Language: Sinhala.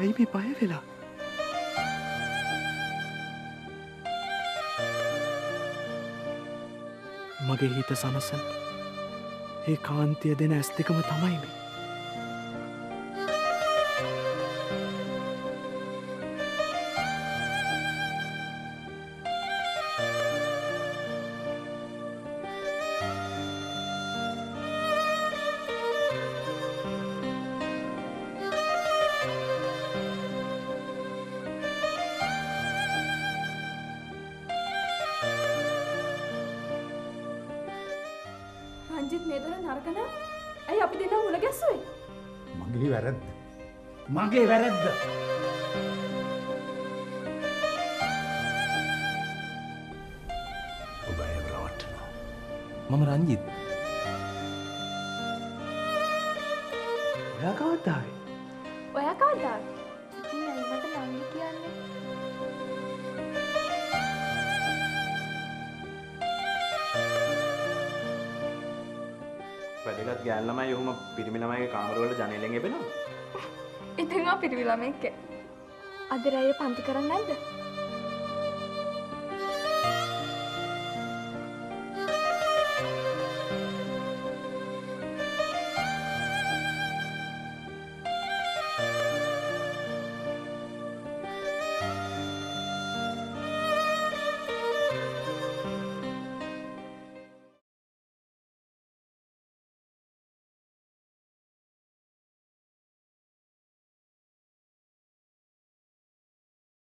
ඇයි මේ පය වෙලා. මගේ හිත සනසන්. ඒ කාන්තිය දෙන ඇස් දෙකම තමයි මේ. රංජිත් මේ දොර නරකන ඇයි අපි දෙන්න මුණ ගැස්සුවේ මගේ වැරද්ද. මගේ වැරද්ද. ඔබ ඇය රවට්ටනවා. මම රංජිත් ඔයා කවත්තාවේ ඔයා කාදා ඉතින් ඇයිමට නංගි කියන්නේ වැඩගත් ගෑල්ලමයි ඔහුම පිරිමිළමගේ කාමරුවලට ජනලෙන් එබෙනවා? ඉතිංවා පිරිවිලම එක්ක අද රැය පන්ති කරන්න නැද්ද